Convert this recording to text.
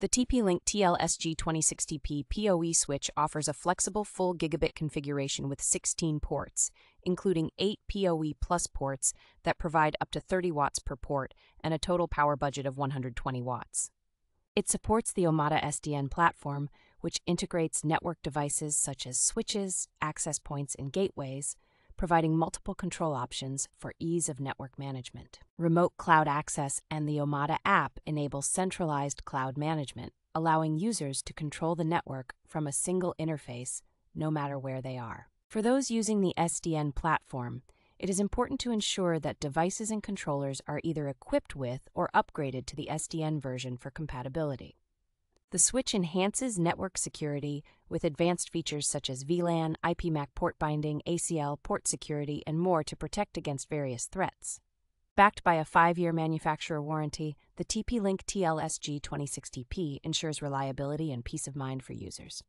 The TP-Link TLSG 2016P PoE switch offers a flexible full gigabit configuration with 16 ports, including 8 PoE Plus ports that provide up to 30 watts per port and a total power budget of 120 watts. It supports the Omada SDN platform, which integrates network devices such as switches, access points, and gateways, providing multiple control options for ease of network management. Remote cloud access and the Omada app enable centralized cloud management, allowing users to control the network from a single interface no matter where they are. For those using the SDN platform, it is important to ensure that devices and controllers are either equipped with or upgraded to the SDN version for compatibility. The switch enhances network security with advanced features such as VLAN, IPMAC port binding, ACL, port security, and more to protect against various threats. Backed by a five year manufacturer warranty, the TP Link TLSG 2016P ensures reliability and peace of mind for users.